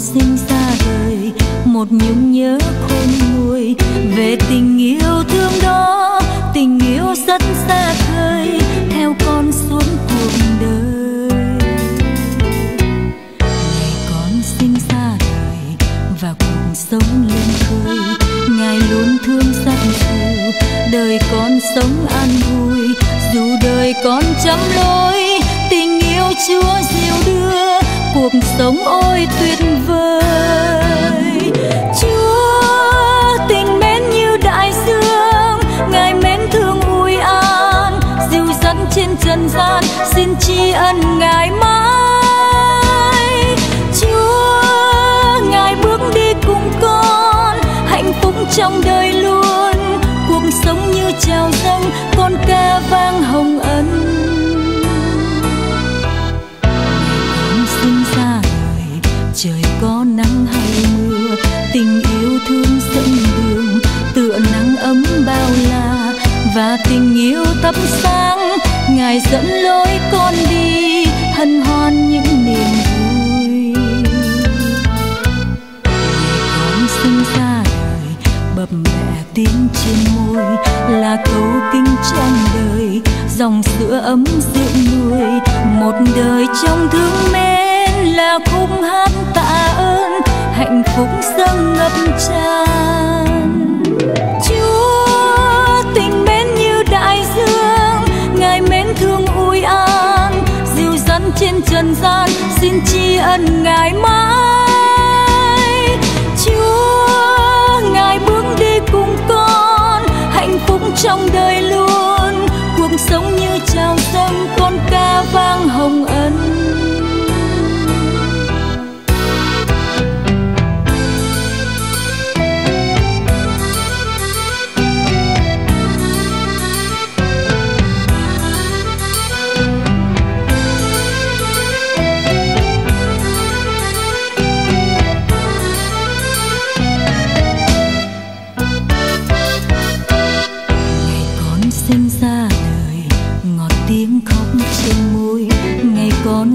sinh ra đời, một nhung nhớ khôn nguôi về tình yêu thương đó. Tình yêu rất xa khơi, theo con suốt cuộc đời. Ngày con sinh ra đời và cuộc sống lên khơi, ngài luôn thương dặn dò đời con sống an vui, dù đời con trăm lối. Tình yêu chúa cuộc sống ôi tuyệt vời. Chúa, tình mến như đại dương, ngài mến thương vui an. Dịu dẫn trên trần gian, xin tri ân ngài mãi. Và tình yêu thắp sáng. Ngài dẫn lối con đi, hân hoan những niềm vui. Con sinh ra đời bập bẹ tiếng trên môi là câu kinh trong đời. Dòng sữa ấm dưỡng nuôi, một đời trong thương mến là khúc hát tạ ơn. Hạnh phúc dâng ngập tràn trần gian xin tri ân ngài mãi.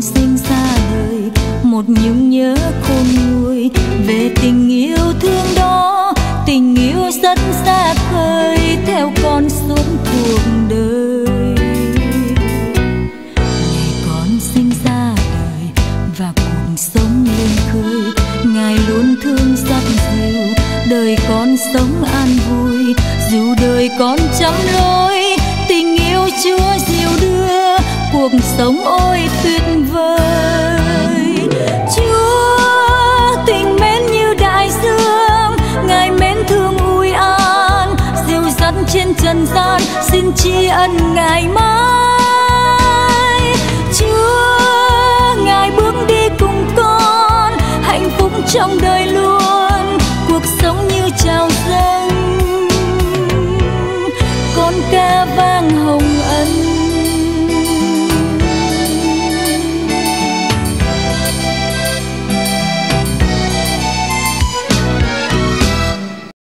Sinh ra đời, một nhung nhớ khôn nguôi về tình yêu thương đó. Tình yêu rất xa khơi theo con suốt cuộc đời. Ngày con sinh ra đời và cuộc sống lên khơi, ngài luôn thương dắt dìu đời con sống an vui. Dù đời con chấm lối, tình yêu chúa diệu đưa, cuộc sống ôi tuyệt trên trần gian xin tri ân ngài mãi.